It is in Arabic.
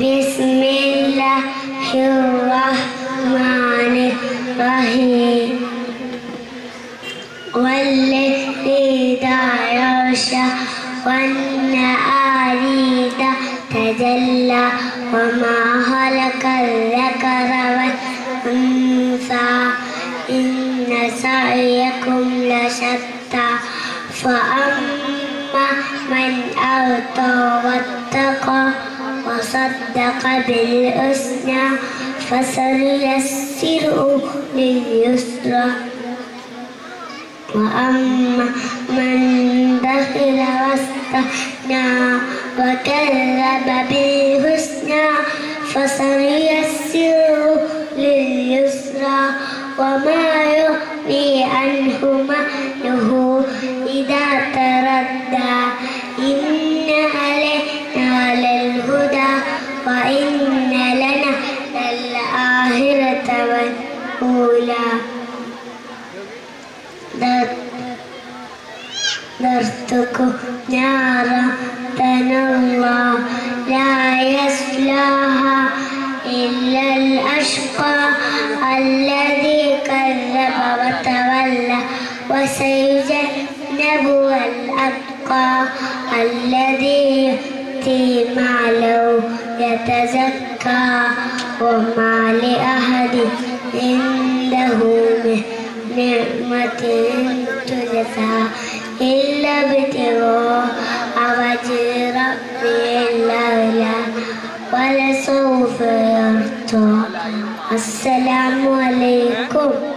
بسم الله الرحمن الرحيم. إذا يغشى والنهار إذا تجلى وما خلق الذكر والأنثى. إن سعيكم لشتى. فأما من أعطى واتقى وصدق بالحسنى فسنيسره لليسرى. وأما من بخل واستغنى وكذب بالحسنى فسنيسره لليسرى. وما يغني عنه ماله إذا تردى. والأولى نرتكم نارا تنوى لا يصلاها إلا الأشقى الذي كذب وتولى وسيجنبها الأتقى الذي يؤتي ماله يتزكى وما لأحد عنده من نعمة تجزى إلا ابتغاء وجه ربه الأعلى ولسوف يرضى. السلام عليكم.